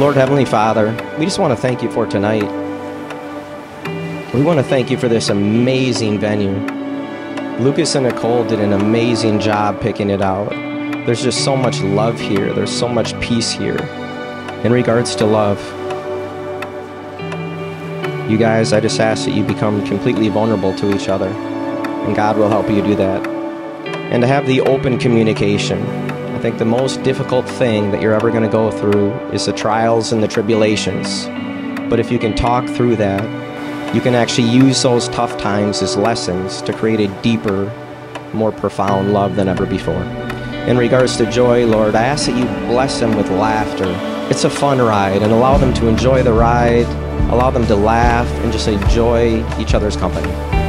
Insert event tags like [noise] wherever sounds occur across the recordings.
Lord Heavenly Father, we just want to thank you for tonight. We want to thank you for this amazing venue. Lucas and Nickol did an amazing job picking it out. There's just so much love here, there's so much peace here. In regards to love, you guys, I just ask that you become completely vulnerable to each other, and God will help you do that. And to have the open communication. I think the most difficult thing that you're ever going to go through is the trials and the tribulations. But if you can talk through that, you can actually use those tough times as lessons to create a deeper, more profound love than ever before. In regards to joy, Lord, I ask that you bless them with laughter. It's a fun ride and allow them to enjoy the ride, allow them to laugh, and just enjoy each other's company.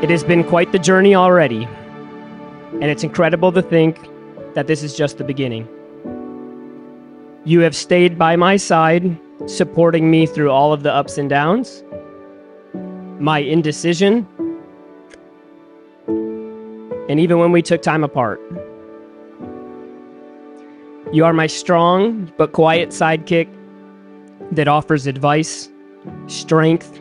It has been quite the journey already, and it's incredible to think that this is just the beginning. You have stayed by my side, supporting me through all of the ups and downs, my indecision, and even when we took time apart. You are my strong but quiet sidekick that offers advice, strength,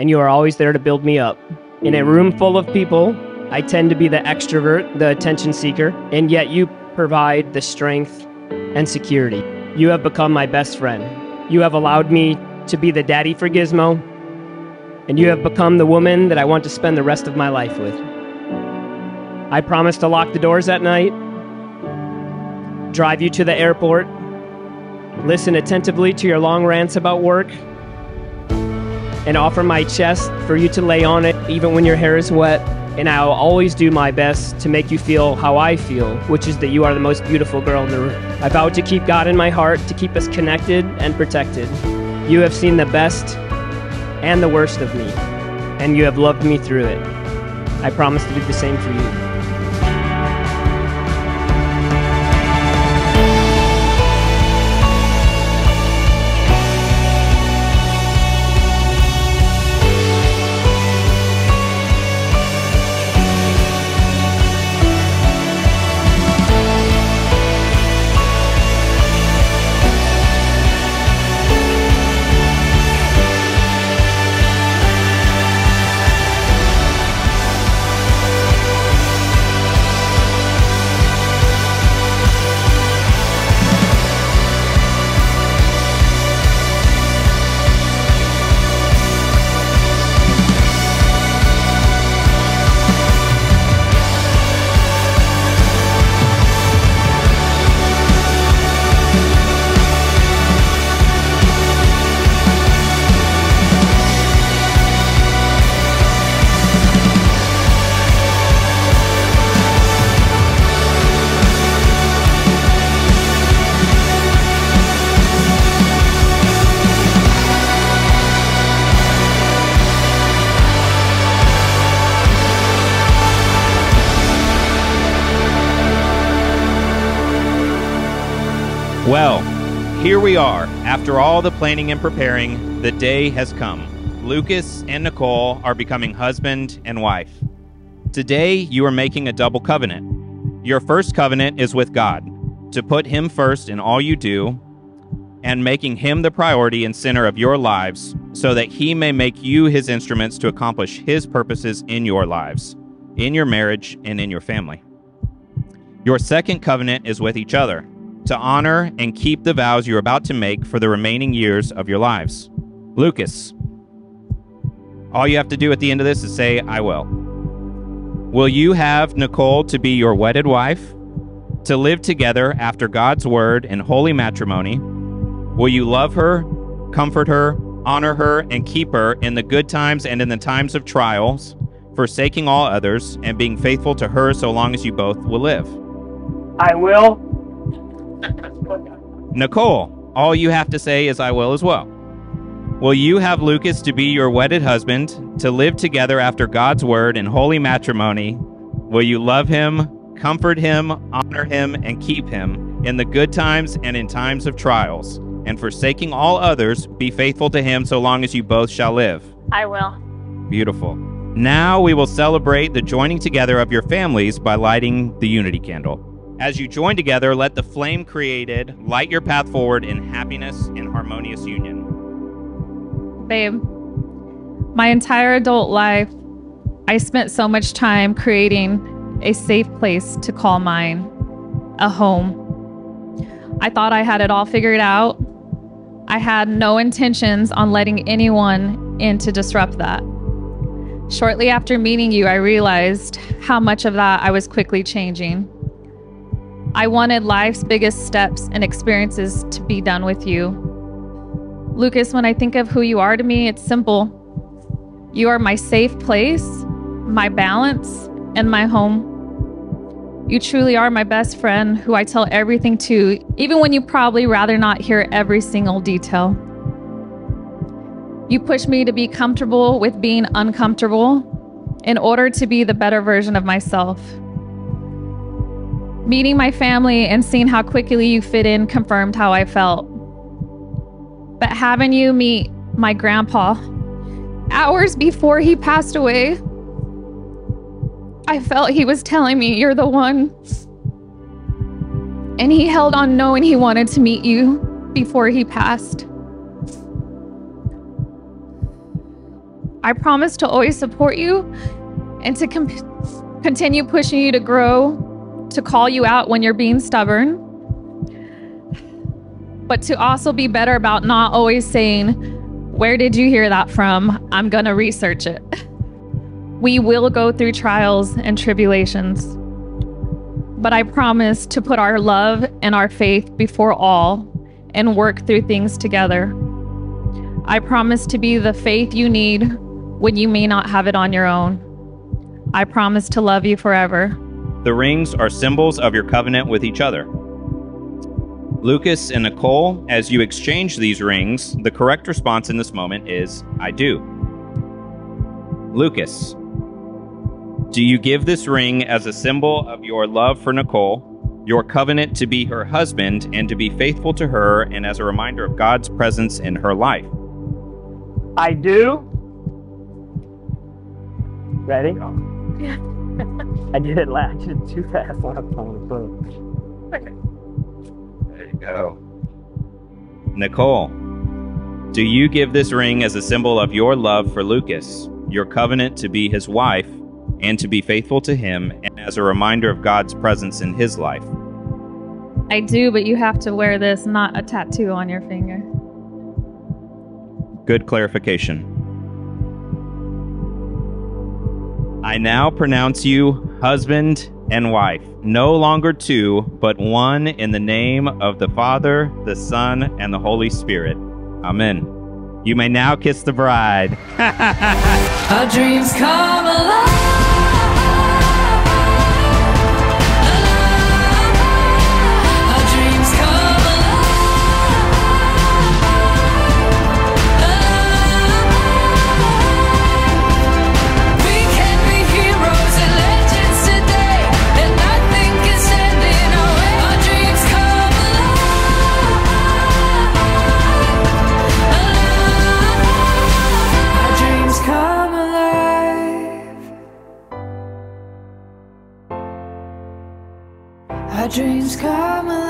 and you are always there to build me up. In a room full of people, I tend to be the extrovert, the attention seeker, and yet you provide the strength and security. You have become my best friend. You have allowed me to be the daddy for Gizmo, and you have become the woman that I want to spend the rest of my life with. I promise to lock the doors at night, drive you to the airport, listen attentively to your long rants about work, and offer my chest for you to lay on it even when your hair is wet. And I'll always do my best to make you feel how I feel, which is that you are the most beautiful girl in the room. I vow to keep God in my heart, to keep us connected and protected. You have seen the best and the worst of me, and you have loved me through it. I promise to do the same for you. Well, here we are. After all the planning and preparing, the day has come. Lucas and Nickol are becoming husband and wife. Today, you are making a double covenant. Your first covenant is with God, to put Him first in all you do, and making Him the priority and center of your lives, so that He may make you His instruments to accomplish His purposes in your lives, in your marriage, and in your family. Your second covenant is with each other to honor and keep the vows you're about to make for the remaining years of your lives. Lucas, all you have to do at the end of this is say, I will. Will you have Nickol to be your wedded wife, to live together after God's word in holy matrimony? Will you love her, comfort her, honor her, and keep her in the good times and in the times of trials, forsaking all others, and being faithful to her so long as you both will live. I will. Nickol, all you have to say is I will as well. Will you have Lucas to be your wedded husband, to live together after God's word in holy matrimony? Will you love him, comfort him, honor him, and keep him in the good times and in times of trials? And forsaking all others, be faithful to him so long as you both shall live. I will. Beautiful. Now we will celebrate the joining together of your families by lighting the unity candle. As you join together, let the flame created light your path forward in happiness and harmonious union. Babe, my entire adult life, I spent so much time creating a safe place to call mine a home. I thought I had it all figured out. I had no intentions on letting anyone in to disrupt that. Shortly after meeting you, I realized how much of that I was quickly changing. I wanted life's biggest steps and experiences to be done with you. Lucas, when I think of who you are to me, it's simple. You are my safe place, my balance, and my home. You truly are my best friend who I tell everything to, even when you probably rather not hear every single detail. You push me to be comfortable with being uncomfortable in order to be the better version of myself. Meeting my family and seeing how quickly you fit in confirmed how I felt. But having you meet my grandpa hours before he passed away, I felt he was telling me, You're the one. And he held on knowing he wanted to meet you before he passed. I promise to always support you and to com- continue pushing you to grow, to call you out when you're being stubborn, but to also be better about not always saying, Where did you hear that from? I'm going to research it. We will go through trials and tribulations, but I promise to put our love and our faith before all and work through things together. I promise to be the faith you need when you may not have it on your own. I promise to love you forever. The rings are symbols of your covenant with each other. Lucas and Nickol, as you exchange these rings, the correct response in this moment is I do. Lucas, do you give this ring as a symbol of your love for Nickol, your covenant to be her husband and to be faithful to her, and as a reminder of God's presence in her life? I do. Ready? Yeah. [laughs] I did it last. I did it too fast last time. So. There you go. Nickol, do you give this ring as a symbol of your love for Lucas, your covenant to be his wife, and to be faithful to him, and as a reminder of God's presence in his life? I do, but you have to wear this, not a tattoo on your finger. Good clarification. I now pronounce you husband and wife, no longer two, but one in the name of the Father, the Son, and the Holy Spirit. Amen. You may now kiss the bride. [laughs] Our dreams come alive. Dreams come alive.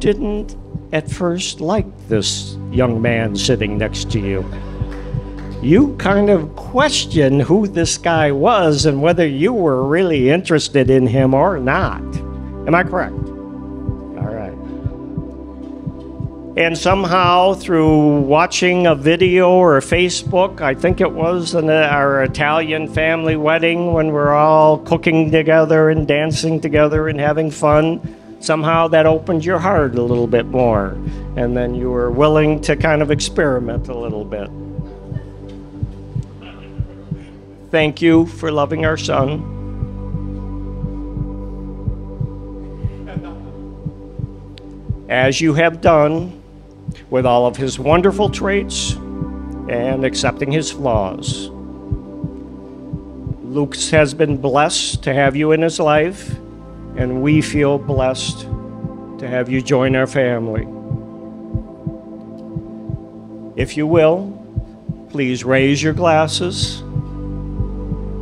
Didn't at first like this young man sitting next to you. You kind of question who this guy was and whether you were really interested in him or not. Am I correct? All right. And somehow, through watching a video or Facebook, I think it was in our Italian family wedding when we're all cooking together and dancing together and having fun, somehow that opened your heart a little bit more. And then you were willing to kind of experiment a little bit. Thank you for loving our son. As you have done with all of his wonderful traits and accepting his flaws. Luke has been blessed to have you in his life, and we feel blessed to have you join our family. If you will, please raise your glasses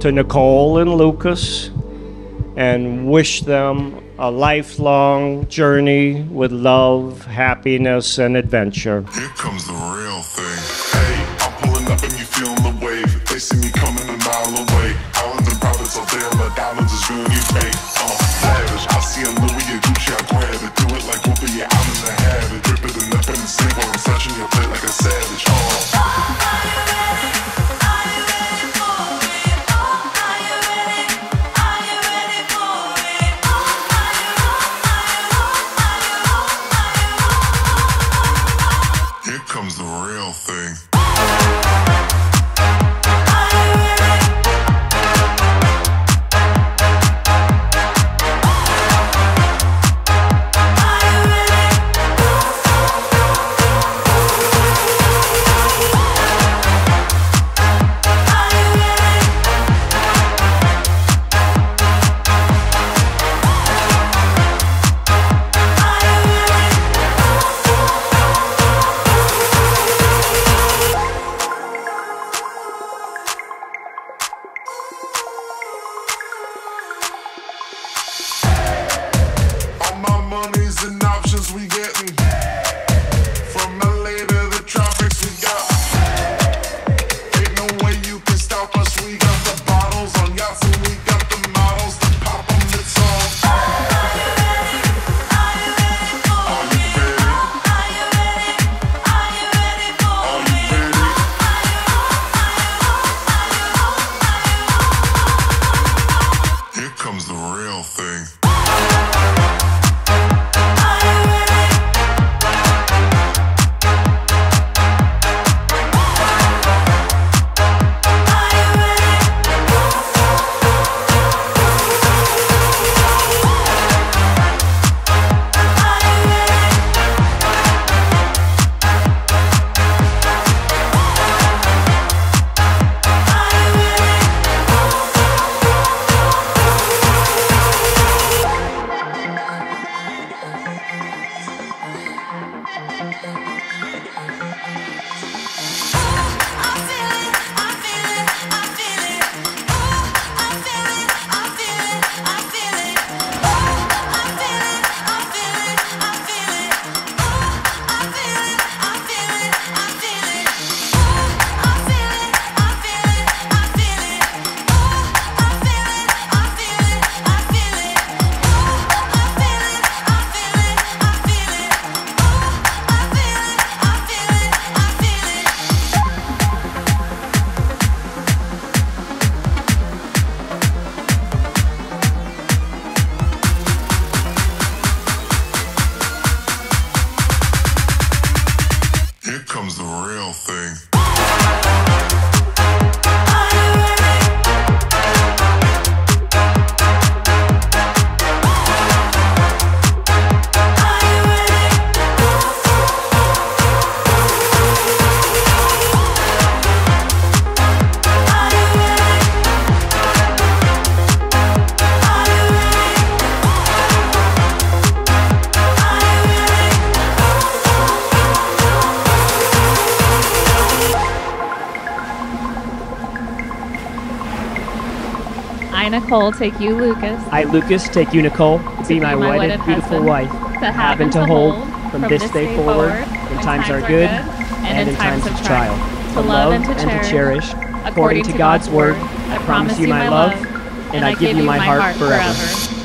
to Nickol and Lucas and wish them a lifelong journey with love, happiness, and adventure. Here comes the real thing. Hey, I'm pulling up and you feeling the wave. They see me coming a mile away. Prophets out there, diamonds is. Uh, lavish. Thing. I, Nickol, take you, Lucas, I, Lucas, take you, Nickol, to be my, wedded, beautiful wife, to have and to hold from this day forward, when times are good and in times of trial, to love and to cherish, according to God's word. I promise you my love, and I give you my heart forever.